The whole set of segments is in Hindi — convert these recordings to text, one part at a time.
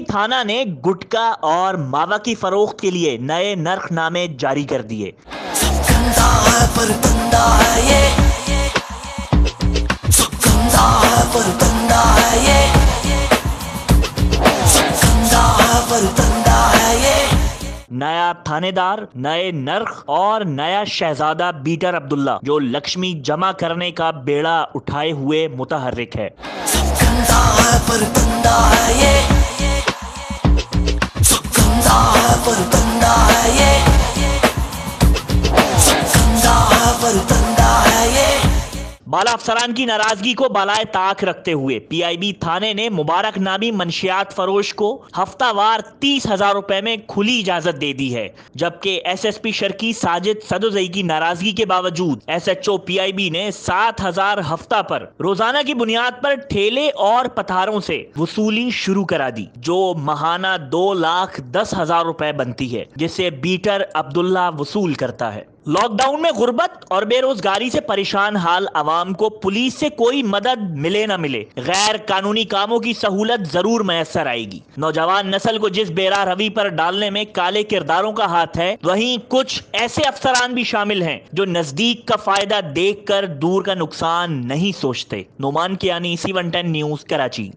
थाना ने गुटका और मावा की फरोख्त के लिए नए नर्खनामे जारी कर दिए। नया थानेदार नए नर्ख और नया शहजादा बीटर अब्दुल्ला जो लक्ष्मी जमा करने का बेड़ा उठाए हुए मुतहरिक है। बाला अफसरान की नाराज़गी को बालाए ताक रखते हुए पीआईबी थाने ने मुबारक नामी मंशियात फरोश को हफ्तावार तीस हज़ार रुपए में खुली इजाज़त दे दी है, जबकि एसएसपी शर्की साजिद सदुजई की नाराज़गी के बावजूद एसएचओ पीआईबी ने सात हज़ार हफ़्ता पर रोज़ाना की बुनियाद पर ठेले और पथारों से वसूली शुरू करा दी, जो महाना दो लाख दस हज़ार रुपए बनती है, जिसे बीटर अब्दुल्ला वसूल करता है। लॉकडाउन में गुर्बत और बेरोजगारी से परेशान हाल आवाम को पुलिस से कोई मदद मिले न मिले। गैर कानूनी कामों की सहूलत ज़रूर मैसर आएगी। नौजवान नस्ल को जिस बेरा रवि पर डालने में काले किरदारों का हाथ है, वहीं कुछ ऐसे अफसरान भी शामिल हैं जो नज़दीक का फ़ायदा देखकर दूर का नुकसान नहीं सोचते। नोमान के यानी C one ten news, Karachi.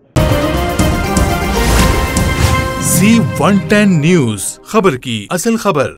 C one ten news, खबर की असल खबर।